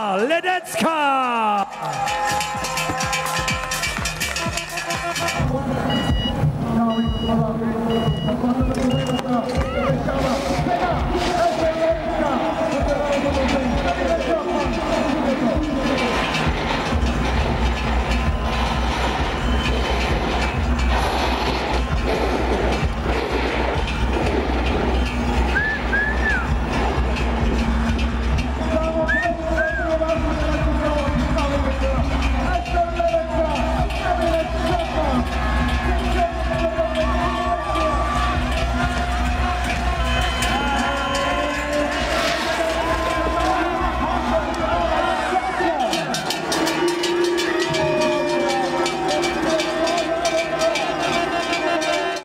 Ah, Ledecka. you.